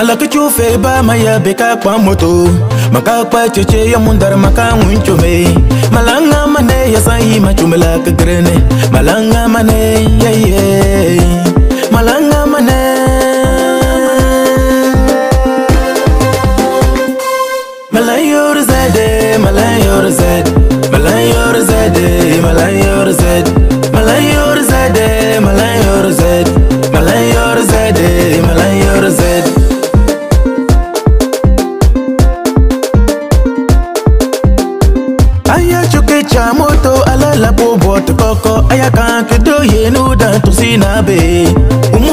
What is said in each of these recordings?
malakiti ofe ba mayabe ka kpa moto. Maka kpa cece ya mundar maka ŋuncume malanga mane ya san yi macumela kekerene malanga mane yeye malanga mane. Malayor zede malayor zede malayor zede malayor zede Chukicha moto alala bobo tukoko Ayaka kido yenu da tusinabe. Umu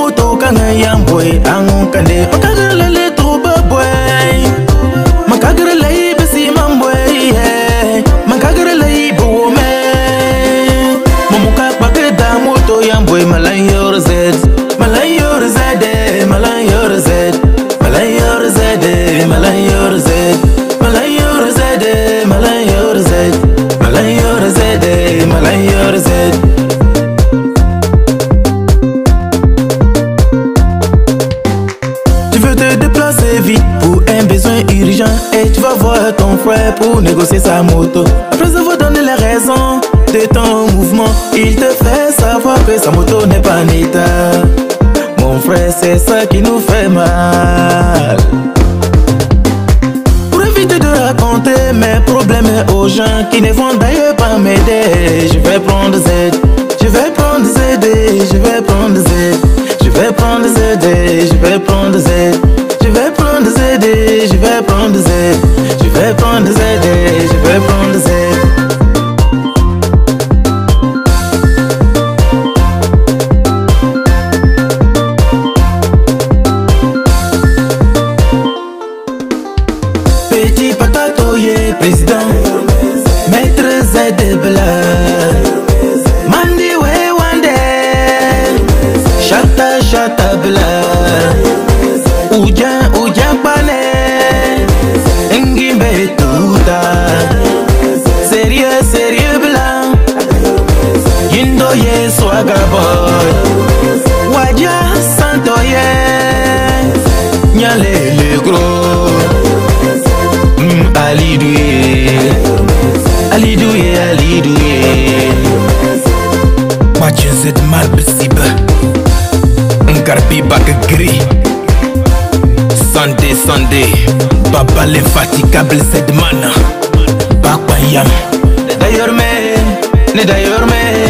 voir ton frère pour négocier sa moto. Après avoir donné les raisons de ton mouvement Il te fait savoir que sa moto n'est pas en Mon frère c'est ça qui nous fait mal. Pour éviter de raconter mes problèmes aux gens Qui ne vont d'ailleurs pas m'aider Je vais prendre Z Je vais prendre Z Je vais prendre Z je vais prendre Z, je vais prendre Z, Petit patatoye, président, maître Z Bla, Mandi Wande, Shata Shata Bla, Ujan Ujan Pane, Ngimbe Tuta, Sérieux Sérieux Bla, Yindo Ye Swagger Mathieu Z mal besiba Ngarbi bak gris. Sunday Sunday Baba l'infatigable Z man Bakwa yam. Ne d'ailleurs mais Ne d'ailleurs mais